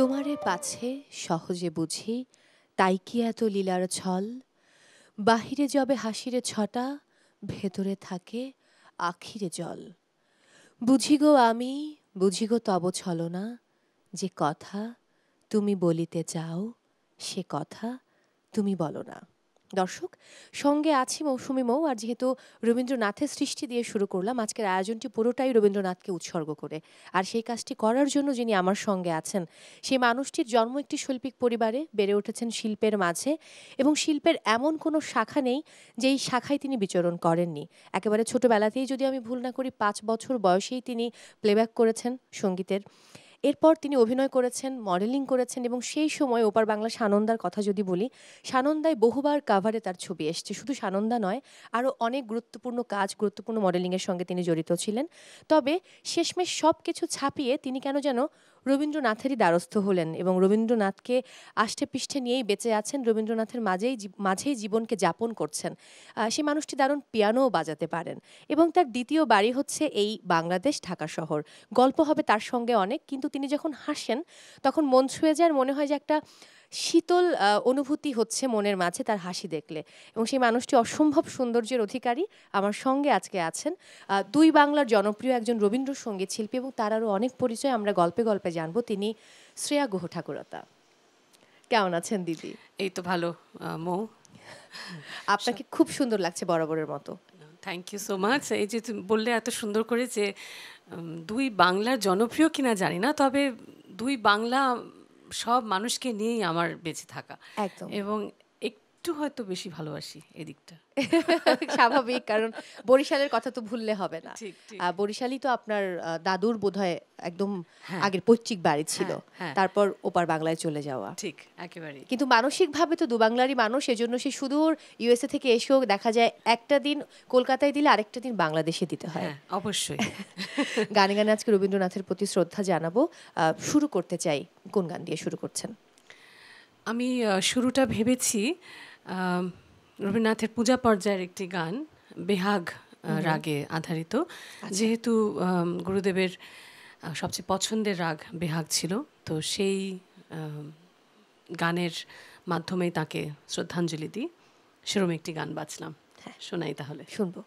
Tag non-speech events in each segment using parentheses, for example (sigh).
তোমারে পাছে সহজে বুঝি, তাই কি এত লীলার ছল? বাহিরে যবে হাসিরে ছটা, ভেতরে থাকে আখিরে জল। বুঝি গো আমি বুঝি গো তব ছলনা, যে কথা তুমি বলিতে চাও, সে কথা তুমি বলো না। দর্শক, সঙ্গে আছি মৌসুমি মৌ আর যেহেতু রবীন্দ্রনাথের সৃষ্টি দিয়ে শুরু করলাম, আজকের আয়োজনটি পুরোটাই রবীন্দ্রনাথকে উৎসর্গ করে। আর সেই কাজটি করার জন্য যিনি আমার সঙ্গে আছেন, সেই মানুষটির জন্ম একটি শৈল্পিক পরিবারে, বেড়ে উঠেছেন শিল্পের মাঝে এবং শিল্পের এমন কোনো শাখা নেই যেই শাখায় তিনি বিচরণ করেননি। একেবারে ছোটবেলাতেই যদি আমি ভুল না করি, পাঁচ বছর বয়সেই তিনি প্লেব্যাক করেছেন সঙ্গীতের। এরপর তিনি অভিনয় করেছেন, মডেলিং করেছেন এবং সেই সময় ওপার বাংলা সানন্দার কথা যদি বলি সানন্দায় বহুবার কাভারে তার ছবি এসছে। শুধু সানন্দা নয় আরও অনেক গুরুত্বপূর্ণ কাজ, গুরুত্বপূর্ণ মডেলিংয়ের সঙ্গে তিনি জড়িত ছিলেন। তবে শেষমেশ সব কিছু ছাপিয়ে তিনি কেন যেন রবীন্দ্রনাথেরই দ্বারস্থ হলেন এবং রবীন্দ্রনাথকে আষ্টে পৃষ্ঠে নিয়েই বেঁচে আছেন, রবীন্দ্রনাথের মাঝেই মাঝেই জীবনকে যাপন করছেন। সেই মানুষটি দারুণ পিয়ানোও বাজাতে পারেন এবং তার দ্বিতীয় বাড়ি হচ্ছে এই বাংলাদেশ ঢাকা শহর। গল্প হবে তার সঙ্গে অনেক, কিন্তু তিনি যখন হাসেন, তখন মন ছুঁয়ে যায় মনে হয় যে একটা শীতল অনুভূতি হচ্ছে মনের মাঝে তার হাসি দেখলে। এবং সেই মানুষটি অসম্ভব সৌন্দর্যের অধিকারী আমার সঙ্গে আজকে আছেন। দুই বাংলার জনপ্রিয় একজন রবীন্দ্রসঙ্গীত শিল্পী এবং তার আরও অনেক পরিচয় আমরা গল্পে গল্পে জানব। তিনি শ্রেয়া গুহ ঠাকুরতা। কেমন আছেন দিদি? এই তো ভালো মৌ। আপনাকে খুব সুন্দর লাগছে বরাবরের মতো। থ্যাংক ইউ সো মাচ এই যে বললে এত সুন্দর করে যে দুই বাংলার জনপ্রিয় কিনা জানি না তবে দুই বাংলা সব মানুষকে নিয়েই আমার বেঁচে থাকা। একদম। এবং একটু হয়তো বেশি ভালোবাসি এদিকটা। (laughs) স্বাভাবিক কারণ বরিশালের কথা তো ভুললে হবে না। বরিশালই তো আপনার দাদুর বোধহয় একদম হ্যাঁ। আগের পৈতৃক বাড়ি ছিল। হ্যাঁ, হ্যাঁ। তারপর ওপার বাংলায় চলে যাওয়া। ঠিক একেবারে কিন্তু মানসিকভাবে তো দু বাংলারই মানুষ এজন্য সে সুদূর ইউএসএ থেকে এসেও দেখা যায় একটা দিন কলকাতায় দিলে আরেকটা দিন বাংলাদেশে দিতে হয়। অবশ্যই। (laughs) গানে গানে আজকে রবীন্দ্রনাথের প্রতি শ্রদ্ধা জানাব। শুরু করতে চাই। কোন গান দিয়ে শুরু করছেন? আমি শুরুটা ভেবেছি রবীন্দ্রনাথের পূজা পর্যায়ের একটি গান বেহাগ রাগে আধারিত। আচ্ছা। যেহেতু গুরুদেবের সবচেয়ে পছন্দের রাগ বেহাগ ছিল তো সেই গানের মাধ্যমেই তাকে শ্রদ্ধাঞ্জলি দিই। সেরম একটি গান বাঁচলাম হ্যাঁ। শোনাই তাহলে। শুনব।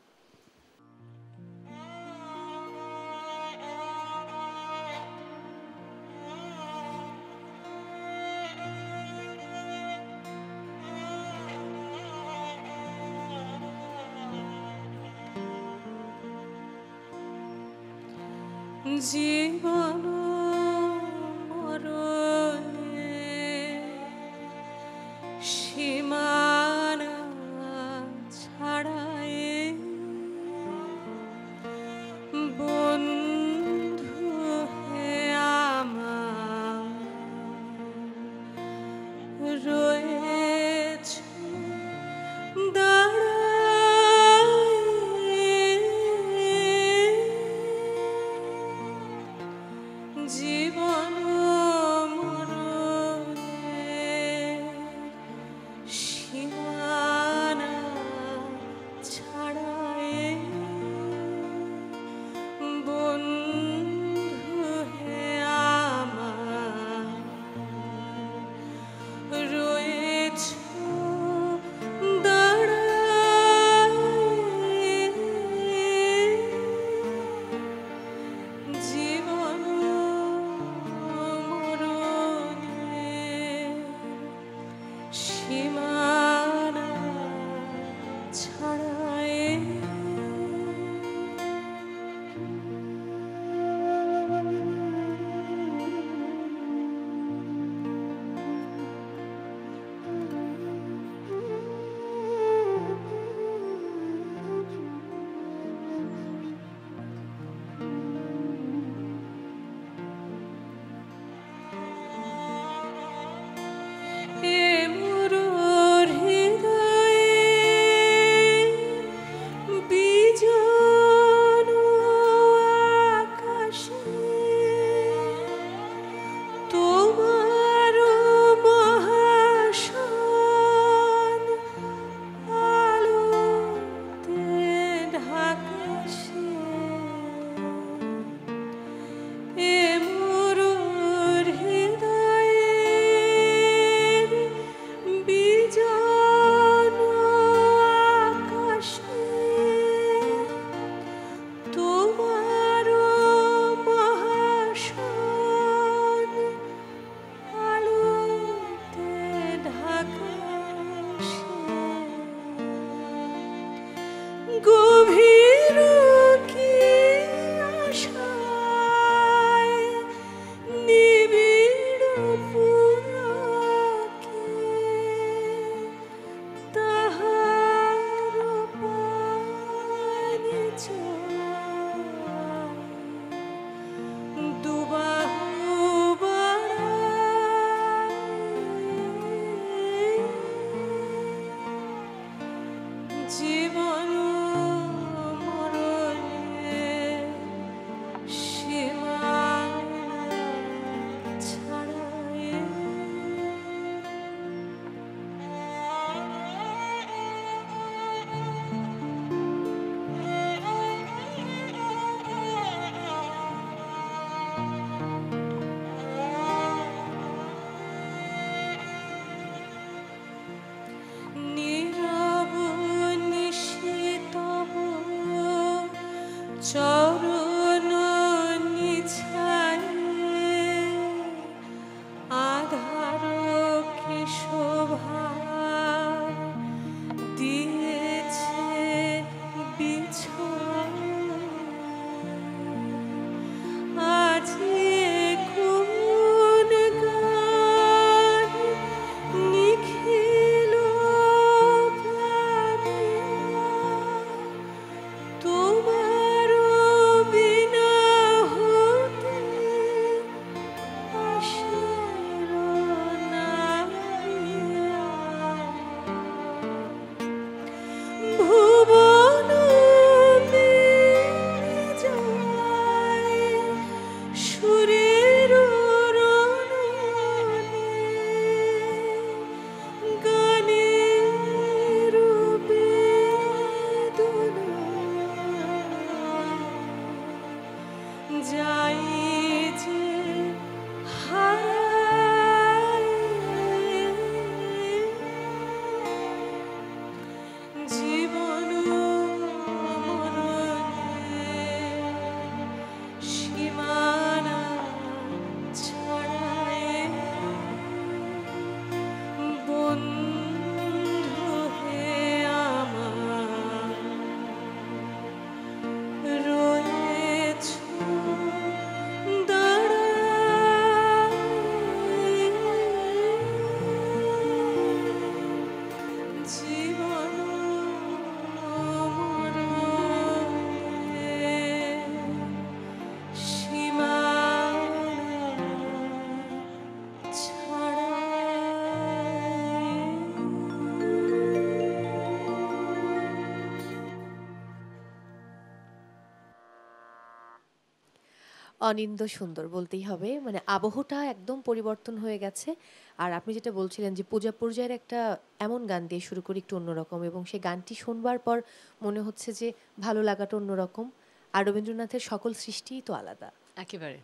অনিন্দ সুন্দর বলতেই হবে। মানে আবহটা একদম পরিবর্তন হয়ে গেছে। আর আপনি যেটা বলছিলেন যে পূজা পর্যায়ের একটা এমন গান দিয়ে শুরু করি একটু অন্যরকম এবং সেই গানটি শুনবার পর মনে হচ্ছে যে ভালো লাগাটা অন্যরকম। আর রবীন্দ্রনাথের সকল সৃষ্টিই তো আলাদা। একেবারে।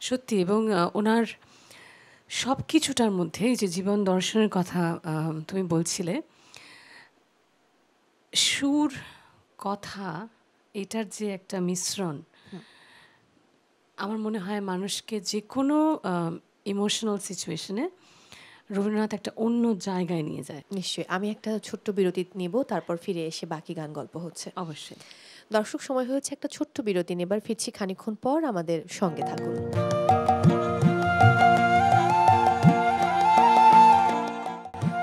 সত্যি এবং ওনার সব কিছুটার মধ্যে যে জীবন দর্শনের কথা তুমি বলছিলে, সুর, কথা, এটার যে একটা মিশ্রণ আমার মনে হয় মানুষকে যে কোনো ইমোশনাল সিচুয়েশনে রবীন্দ্রনাথ একটা অন্য জায়গায় নিয়ে যায়। নিশ্চয়ই। আমি একটা ছোট্ট বিরতি নেব তারপর ফিরে এসে বাকি গান গল্প হচ্ছে। অবশ্যই। দর্শক সময় হয়েছে একটা ছোট্ট বিরতি নেবার। ফিরছি খানিক্ষণ পর আমাদের সঙ্গে থাকুন।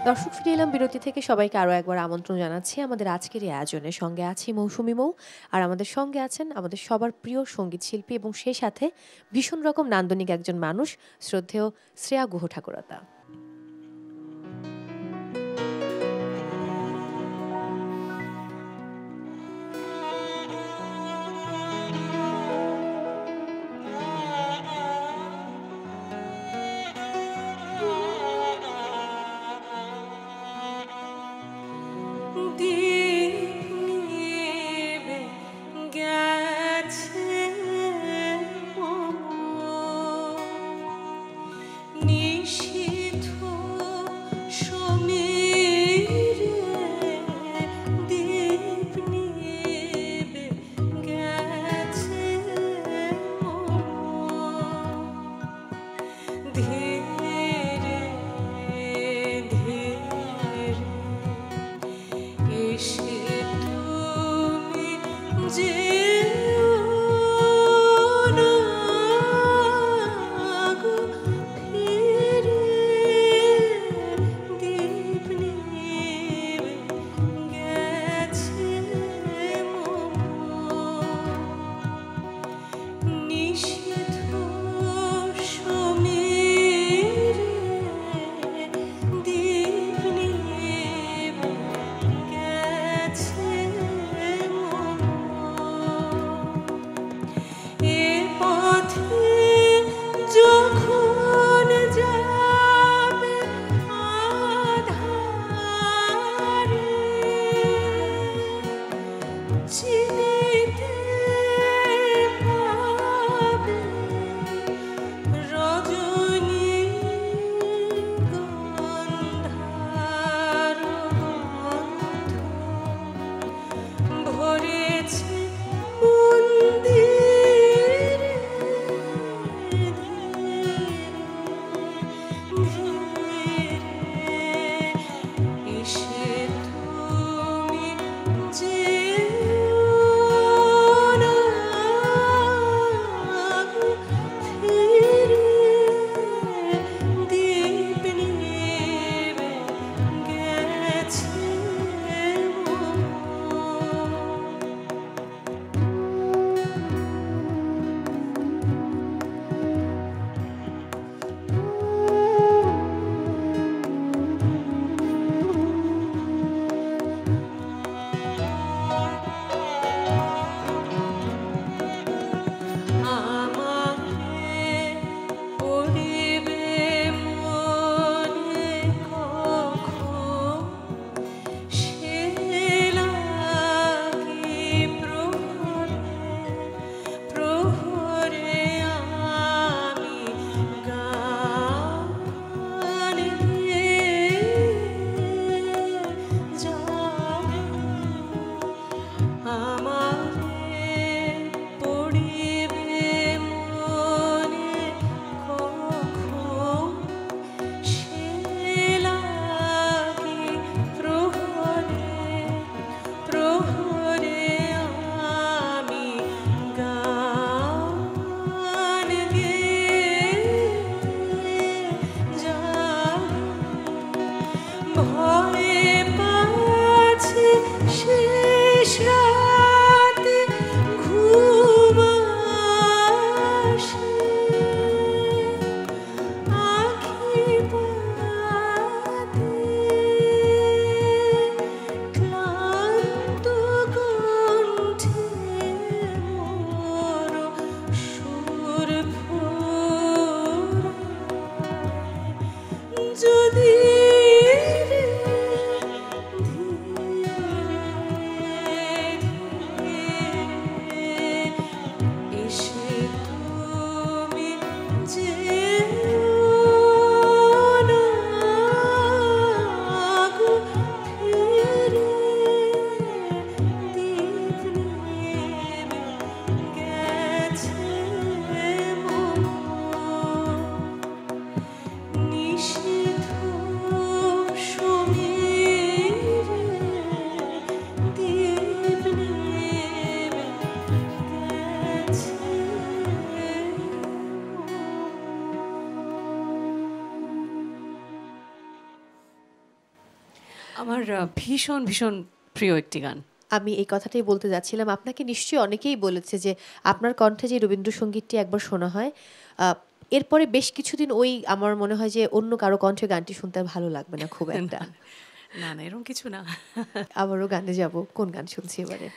দর্শক ফিরে এলাম বিরতি থেকে। সবাইকে আরও একবার আমন্ত্রণ জানাচ্ছি আমাদের আজকের এই আয়োজনে। সঙ্গে আছি মৌসুমি মৌ আর আমাদের সঙ্গে আছেন আমাদের সবার প্রিয় সংগীত শিল্পী এবং সেই সাথে ভীষণ রকম নান্দনিক একজন মানুষ, শ্রদ্ধেয় শ্রেয়া গুহ ঠাকুরতা আমার ভীষণ ভীষণ প্রিয় একটি গান। আমি এই কথাটাই বলতে যাচ্ছিলাম। আপনাকে নিশ্চয়ই অনেকেই বলেছে যে আপনার কণ্ঠে যে রবীন্দ্রসঙ্গীতটি একবার শোনা হয় এরপরে বেশ কিছুদিন ওই আমার মনে হয় যে অন্য কারও কণ্ঠে গানটি শুনতে ভালো লাগবে না খুব একটা। না না এরকম কিছু না। আবারও গানে যাব। কোন গান শুনছি এবারে?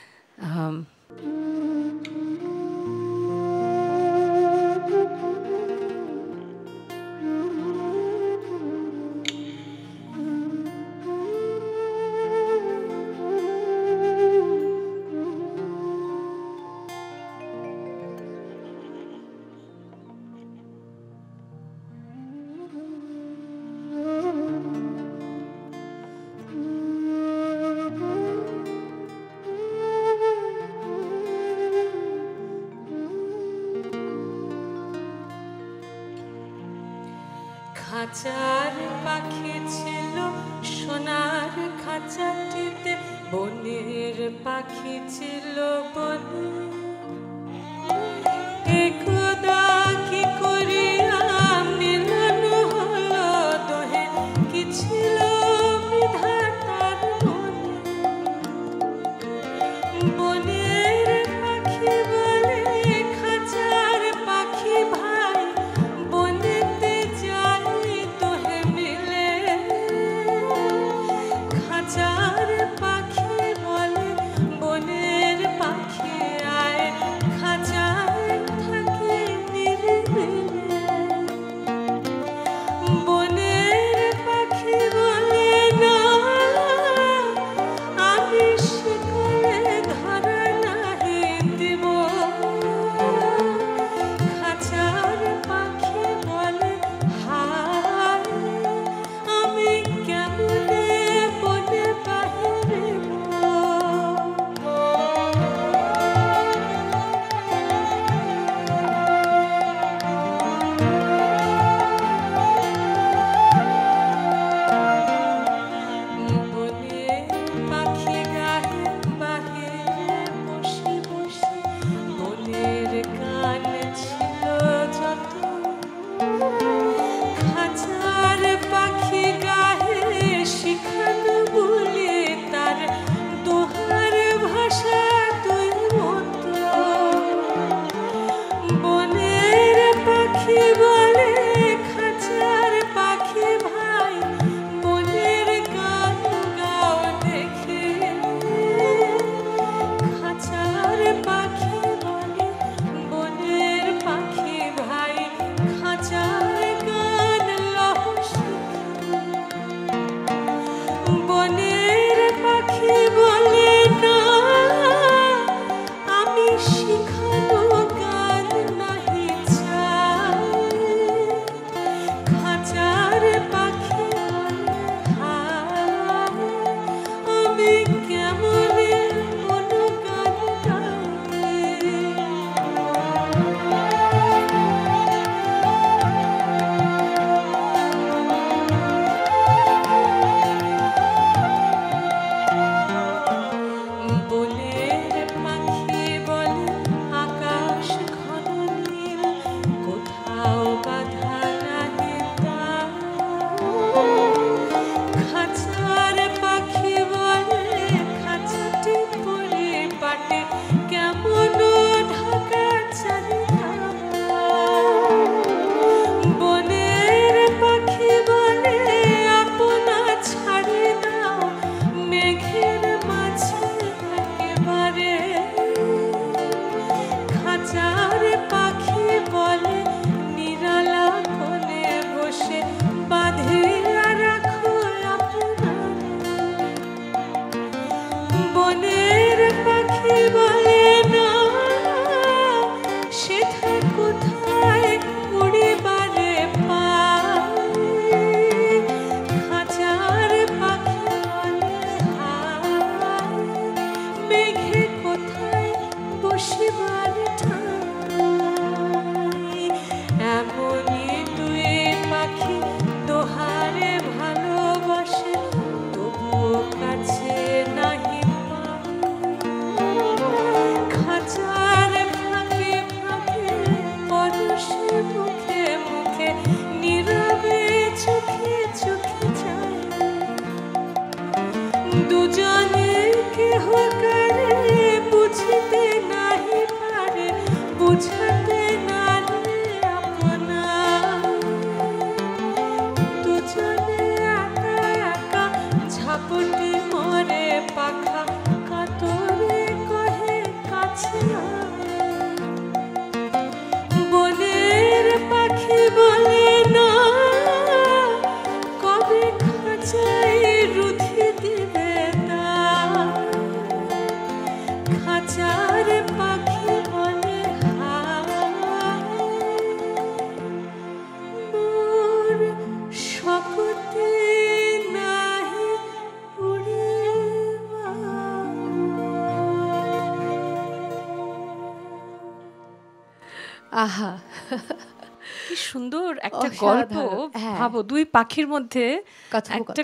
গল্প হ্যাঁ। ভাবো দুই পাখির মধ্যে একটা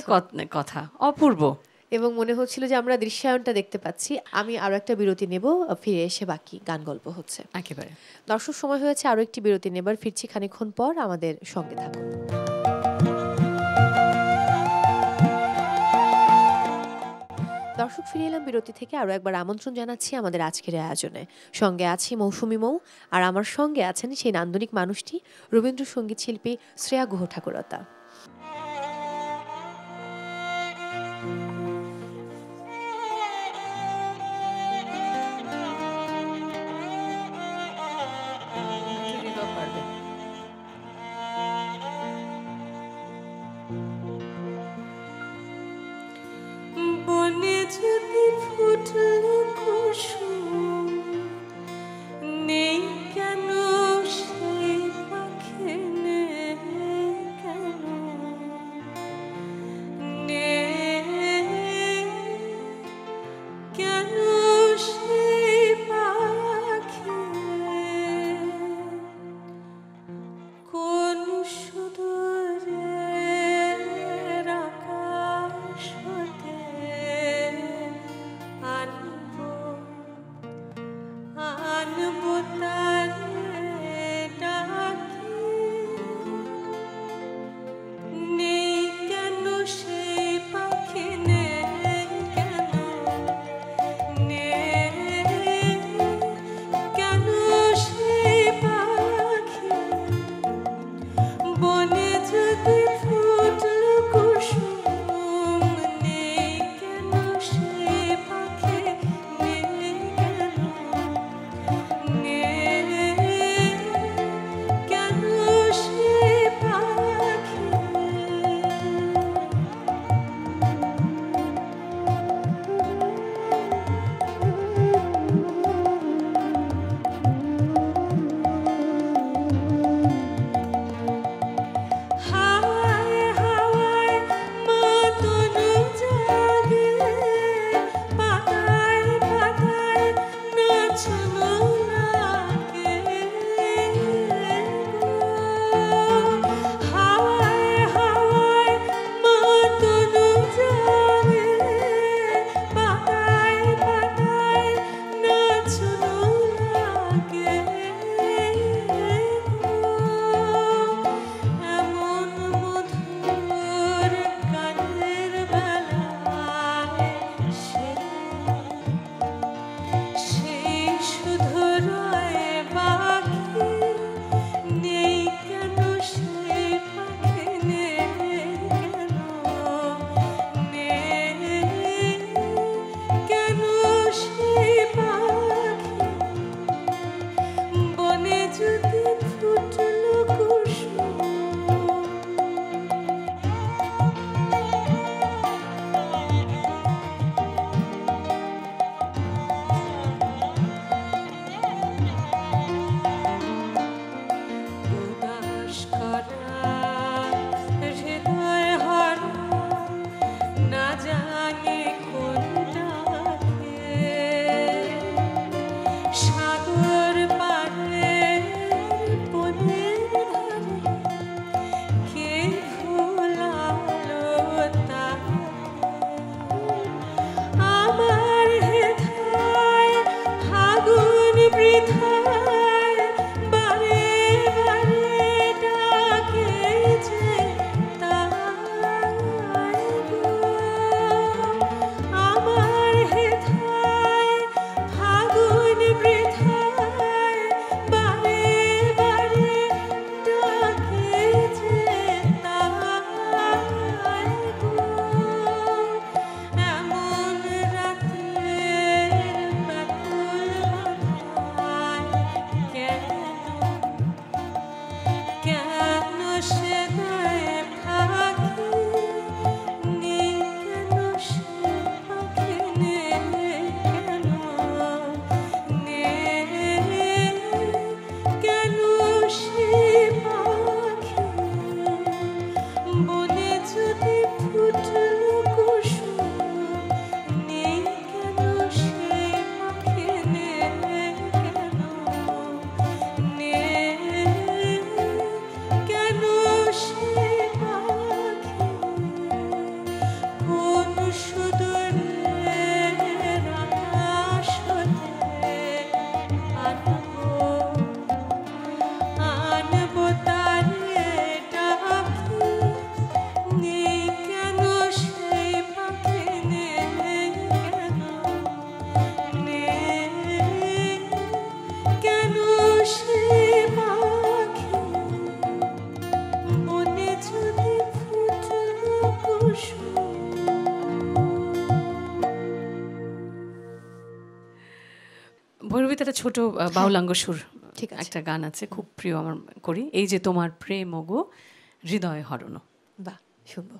কথা অপূর্ব। এবং মনে হচ্ছিল যে আমরা দৃশ্যায়নটা দেখতে পাচ্ছি আমি আরও একটা বিরতি নেব ফিরে এসে বাকি গান গল্প হচ্ছে। একেবারে। দর্শক সময় হয়েছে আরও একটি বিরতি নেবার ফিরছি খানিকক্ষণ পর আমাদের সঙ্গে থাকুন। দর্শক, ফিরে এলাম বিরতি থেকে। আরও একবার আমন্ত্রণ জানাচ্ছি আমাদের আজকের আয়োজনে। সঙ্গে আছি মৌসুমি মৌ, আর আমার সঙ্গে আছেন সেই নান্দনিক মানুষটি, রবীন্দ্রসঙ্গীত শিল্পী শ্রেয়া গুহ ঠাকুরতা একটা ছোট আহ, বাউলাঙ্গ সুর ঠিক একটা গান আছে খুব প্রিয় আমার করি। এই যে তোমার প্রেম গো হৃদয় হরণ। বাহ শুনব।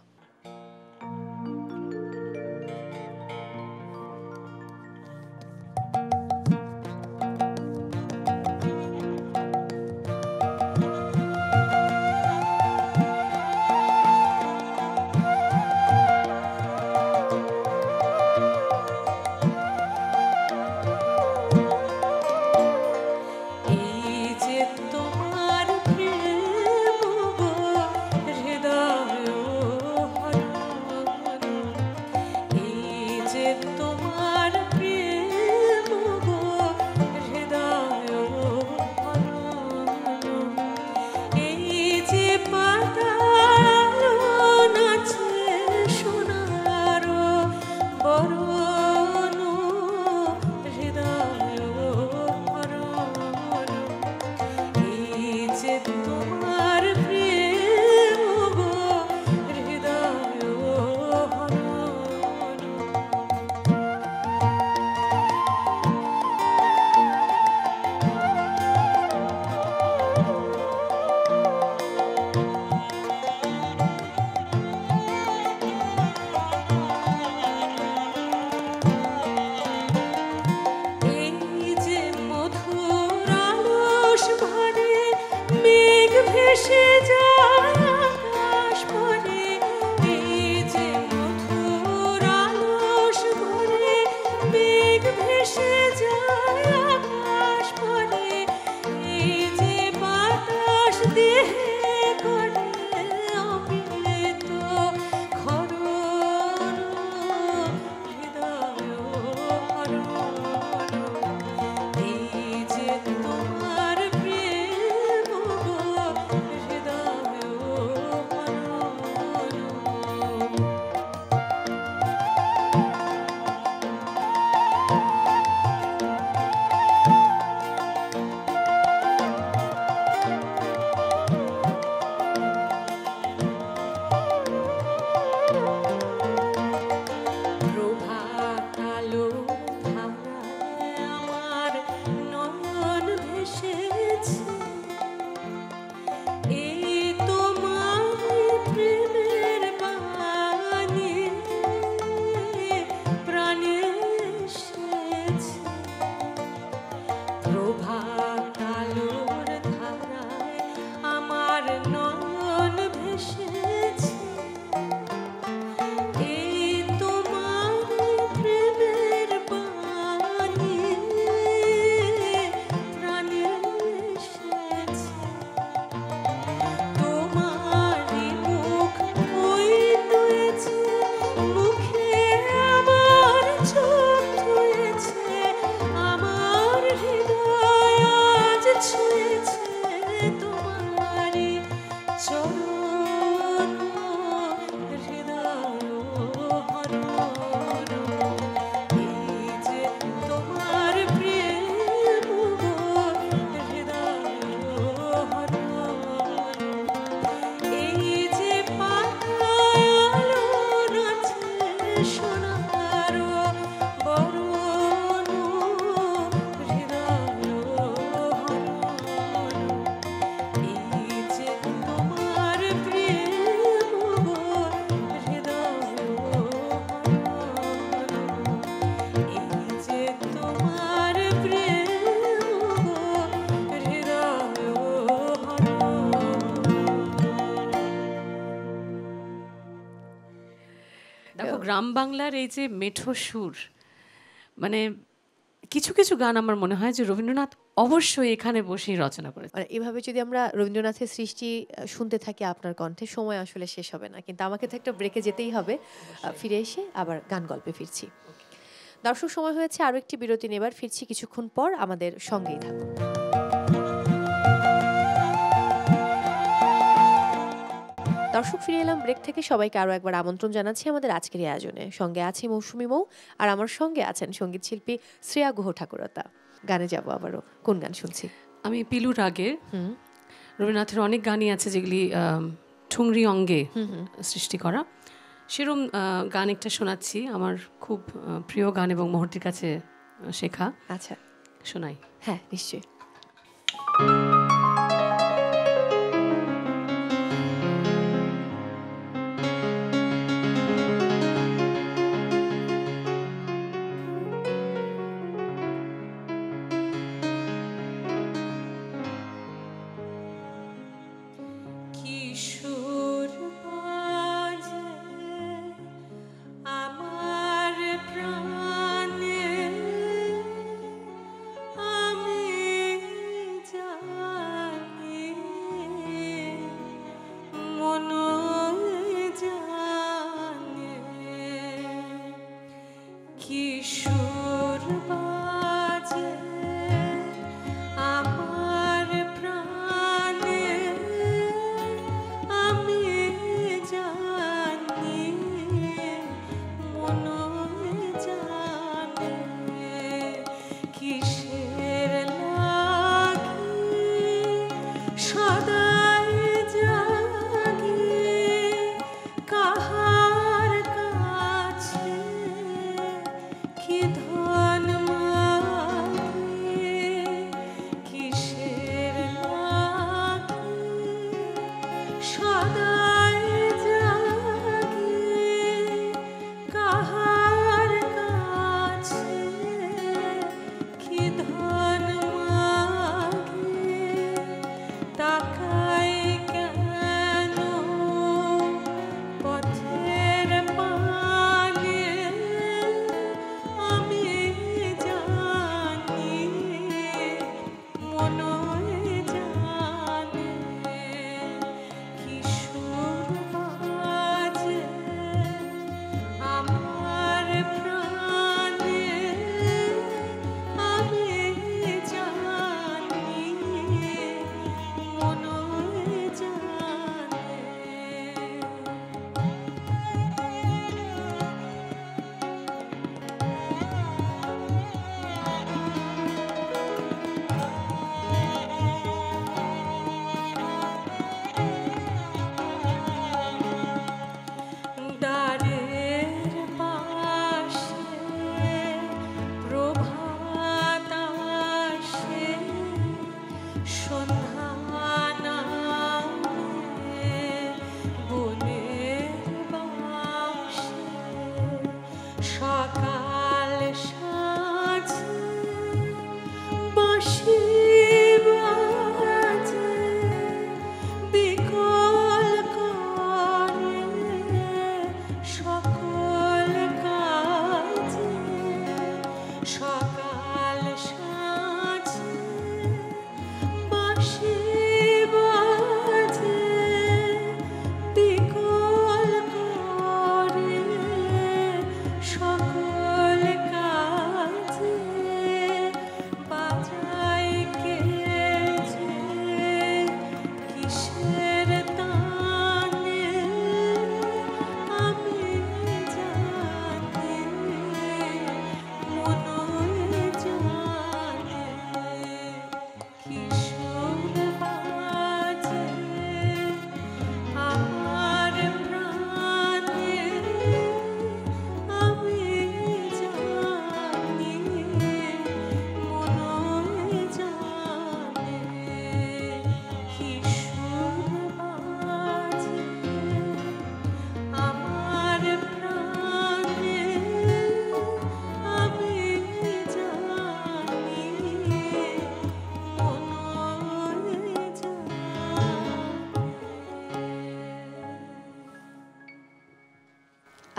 গ্রাম বাংলার এই যে মেঠো সুর মানে কিছু কিছু গান আমার মনে হয় যে রবীন্দ্রনাথ অবশ্যই এখানে বসেই রচনা করেছে মানে এভাবে যদি আমরা রবীন্দ্রনাথের সৃষ্টি শুনতে থাকি আপনার কণ্ঠে, সময় আসলে শেষ হবে না। কিন্তু আমাকে তো একটা ব্রেকে যেতেই হবে। ফিরে এসে আবার গান গল্পে ফিরছি। দর্শক, সময় হয়েছে আরও একটি বিরতি নেবার। ফিরছি কিছুক্ষণ পর আমাদের সঙ্গেই থাকুন। দর্শক ফিরে এলাম ব্রেক থেকে। সবাইকে আরও একবার আমন্ত্রণ জানাচ্ছি আমাদের আজকের আয়োজনে। সঙ্গে আছি মৌসুমি মৌ আর আমার সঙ্গে আছেন সংগীত শিল্পী শ্রেয়া গুহ ঠাকুরতা। গানে যাব আবারও। কোন গান শুনছি? আমি পিলু রাগের রবীন্দ্রনাথের অনেক গানই আছে যেগুলি ঠুংরি অঙ্গে সৃষ্টি করা। সেরম গান একটা শোনাচ্ছি। আমার খুব প্রিয় গান এবং মুহূর্তের কাছে শেখা। আচ্ছা। শোনাই। হ্যাঁ নিশ্চয়ই।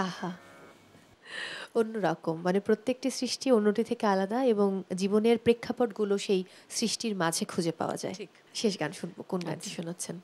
আহা। অন্যরকম মানে প্রত্যেকটি সৃষ্টি অন্যটি থেকে আলাদা এবং জীবনের প্রেক্ষাপটগুলো সেই সৃষ্টির মাঝে খুঁজে পাওয়া যায়। শেষ গান শুনব কোন গানটি আচ্ছা। শোনাচ্ছেন?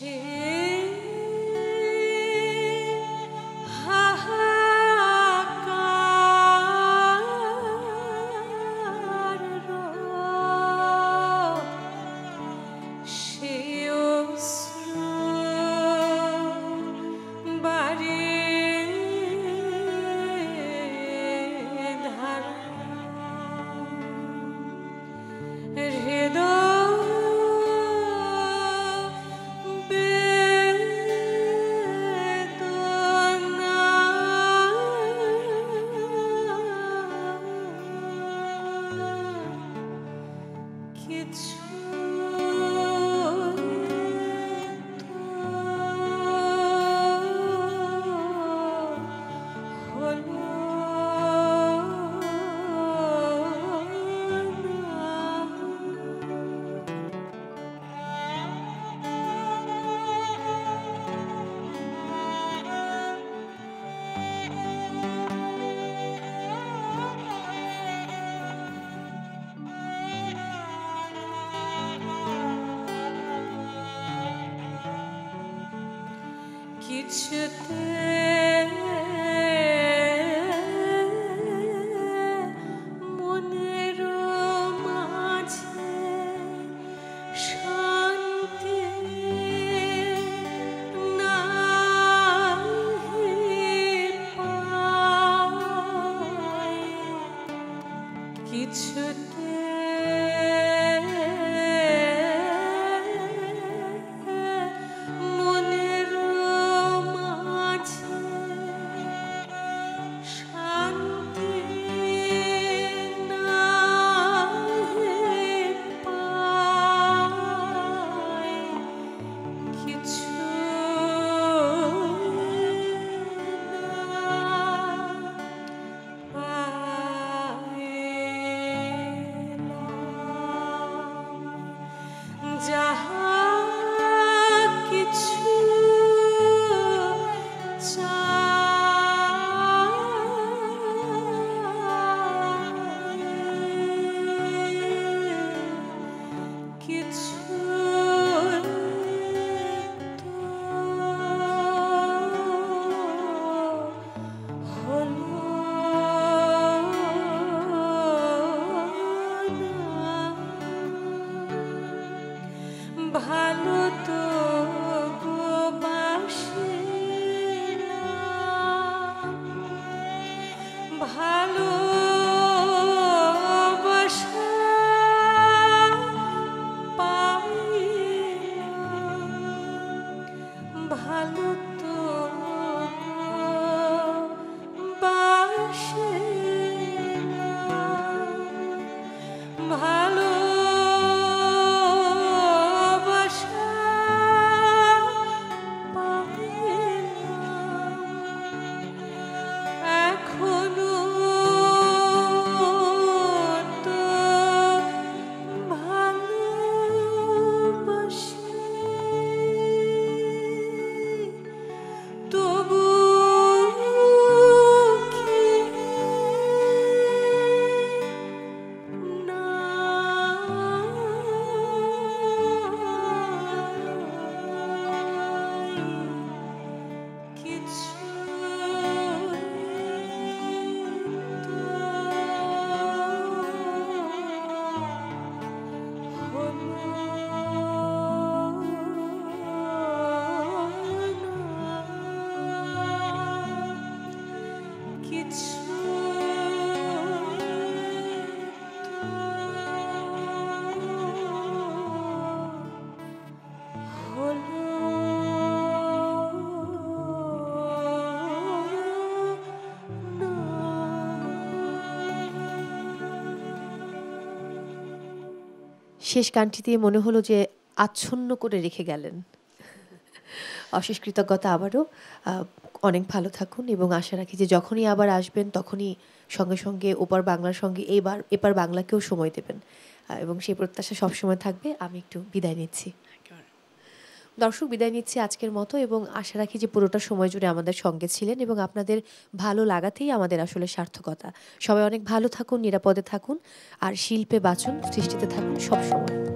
share. 却等。শেষ গানটি দিয়ে মনে হলো যে আচ্ছন্ন করে রেখে গেলেন। অশেষ কৃতজ্ঞতা আবারও। অনেক ভালো থাকুন এবং আশা রাখি যে যখনই আবার আসবেন তখনই সঙ্গে সঙ্গে ওপার বাংলার সঙ্গে এবার, এপার বাংলাকেও সময় দেবেন। এবং সেই প্রত্যাশা সবসময় থাকবে। আমি একটু বিদায় নিচ্ছি। দর্শক, বিদায় নিচ্ছি আজকের মতো এবং আশা রাখি যে পুরোটা সময় জুড়ে আমাদের সঙ্গে ছিলেন এবং আপনাদের ভালো লাগাতেই আমাদের আসলে সার্থকতা। সবাই অনেক ভালো থাকুন, নিরাপদে থাকুন, আর শিল্পে বাঁচুন, সৃষ্টিতে থাকুন সবসময়।